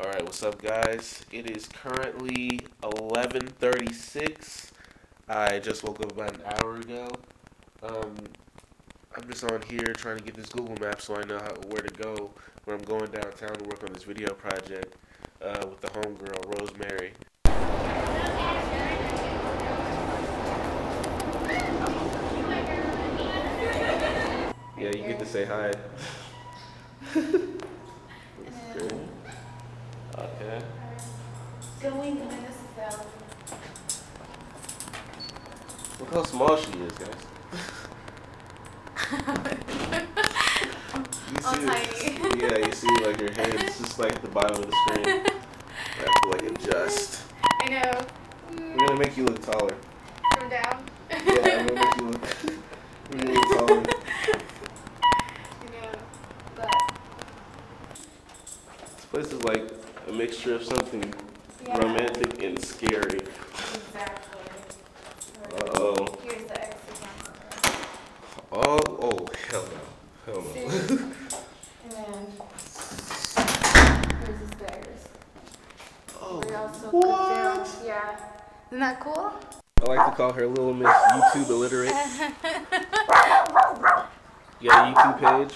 Alright, what's up guys? It is currently 11.36. I just woke up about an hour ago. Um, I'm just on here trying to get this Google map so I know how, where to go when I'm going downtown to work on this video project uh, with the homegirl, Rosemary. Yeah, you get to say hi. Look how small she is, guys. You All see tiny. Yeah, you see like her head is just like the bottom of the screen. I have to like adjust. I know. We're gonna make you look taller. From down. Yeah, I'm gonna make you look really taller. I know. But This place is like a mixture of something yeah. romantic and scary. Exactly. Uh oh. Here's the exit. Oh, oh, hell no. Hell no. And then here's the stairs. oh, We also what? Yeah. Isn't that cool? I like to call her Little Miss YouTube illiterate. You got a YouTube page?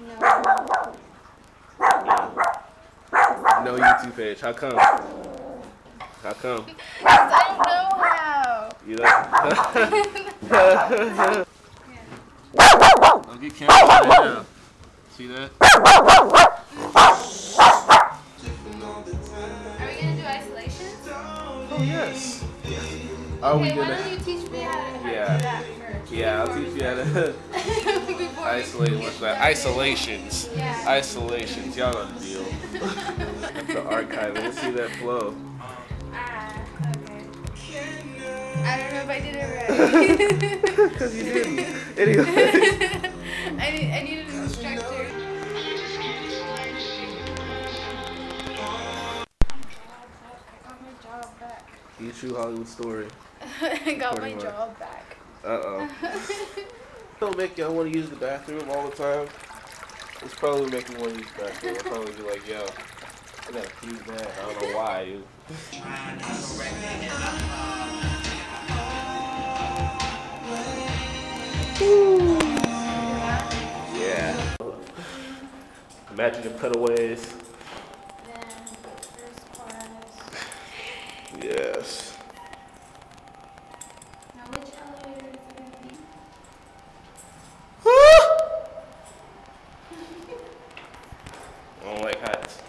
No. No YouTube page. How come? How come? Because I don't know how. You know? I'll get camera right now. See that? Are we gonna do isolation? Oh yes. Are we why gonna? don't you teach me how to, how Yeah. do that first? Yeah, I'll teach you how to isolate. What's that? Isolations. Yeah. Isolations. Y'all know the deal. To archive. Let's see that flow. I don't know if I did it right. Because you didn't. Anyway. I need, I an instructor. I got my job back. You true Hollywood story. I got my job back. Uh oh. Don't make y'all want to use the bathroom all the time. It's probably making me want to use the bathroom. I'll probably be like, yo, I gotta use that. I don't know why. dude. I don't like heights.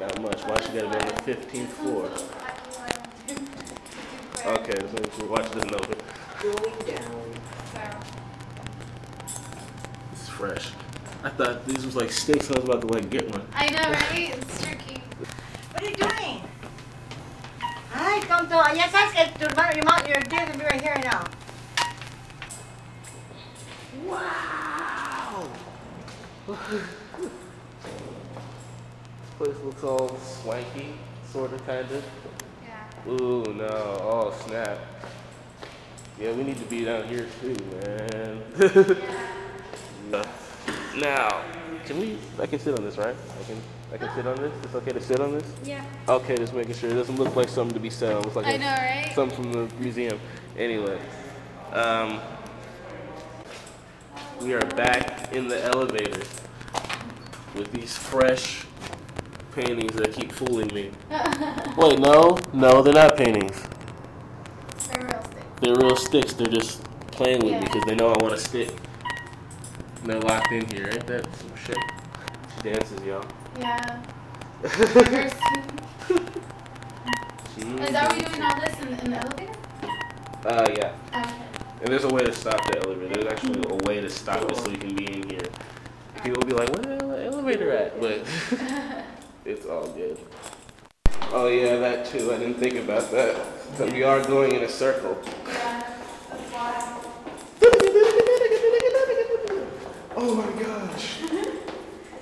Not much. Why she gotta be on the 15th floor? Okay, let's watch this open. This is fresh. I thought these was like sticks and I was about to like get one. I know, right? It's tricky. What are you doing? Ay, tonto. Ya sabes que tu hermano, your, mom, your dad will be right here now. Wow! this place looks all swanky, sort of, kind of. Yeah. Ooh, no. Oh, snap. Yeah, we need to be down here too, man. Yeah. now, can we, I can sit on this, right? I can, I can sit on this? It's okay to sit on this? Yeah. Okay, just making sure. It doesn't look like something to be set on. It looks like I a- know, right? something from the museum. Anyway, um, we are back in the elevator with these fresh paintings that keep fooling me. Wait, no, no, they're not paintings. They're real sticks. They're real sticks. They're just playing with me because they know I want to stick. And they're locked in here. Ain't that some shit? She dances, y'all. Yeah. Is that you're doing all this in, in the elevator? Uh, yeah. Okay. And there's a way to stop the elevator. There's actually a way to stop it so you can be in here. People will be like, where the elevator at? But it's all good. Oh yeah, that too. I didn't think about that. But we are going in a circle.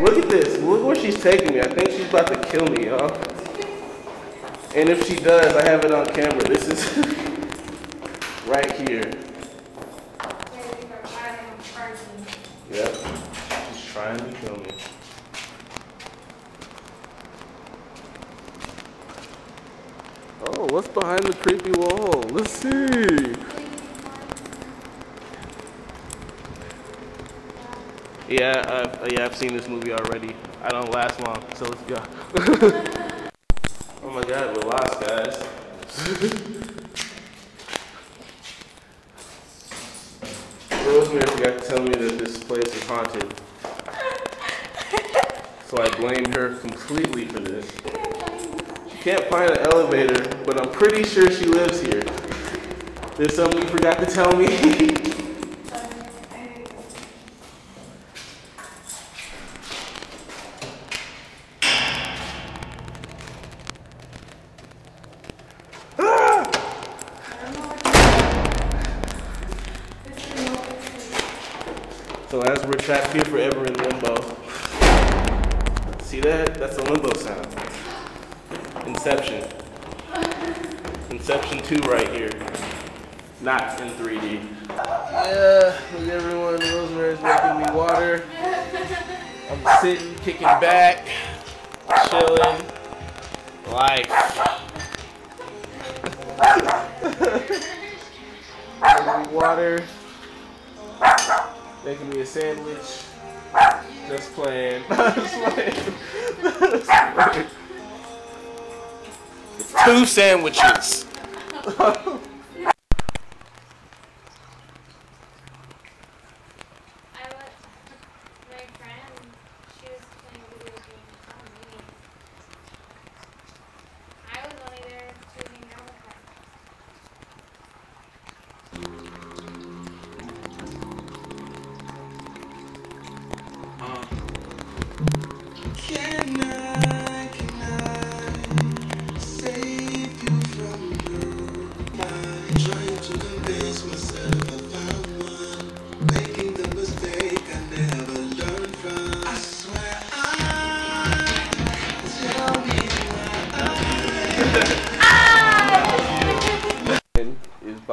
Look at this. Look where she's taking me. I think she's about to kill me, y'all. And if she does, I have it on camera. This is right here. Yep. She's trying to kill me. Oh, what's behind the creepy wall? Let's see. Yeah, yeah, I've seen this movie already. I don't last long, so let's go. oh my god, we're lost, guys. Rosemary forgot to tell me that this place is haunted. So I blame her completely for this. She can't find an elevator, but I'm pretty sure she lives here. There's something you forgot to tell me. we're trapped here forever in limbo. See that? That's a limbo sound. Inception. Inception 2 right here. Not in 3D. Yeah, look everyone. Rosemary's making me water. I'm sitting, kicking back, chilling. Life. water. Making me a sandwich. Just playing. Just playing. Just playing. Two sandwiches.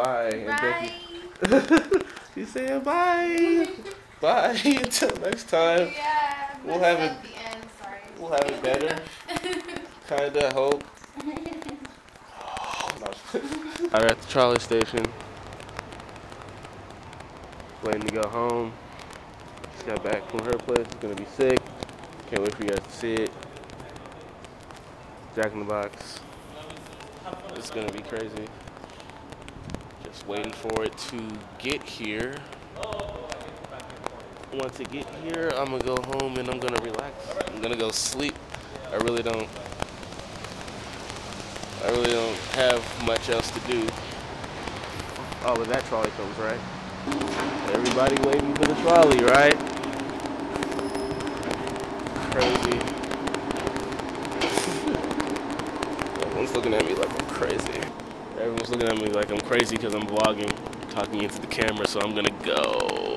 Is bye. And Bye. Becky- She's saying bye. bye. Until next time. Yeah, We'll have at the end, sorry. We'll have it better. Kinda hope. Oh, Alright, at the trolley station. Waiting to go home. Just got back from her place. It's gonna be sick. Can't wait for you guys to see it. Jack in the Box. It's gonna be crazy. Just waiting for it to get here. Once it get here, I'm gonna go home and I'm gonna relax. I'm gonna go sleep. I really don't. I really don't have much else to do. Oh, but that trolley comes, right? Everybody waiting for the trolley, right? Crazy. Everyone's looking at me like I'm crazy. Everyone's looking at me like I'm crazy because I'm vlogging, talking into the camera, so I'm gonna go.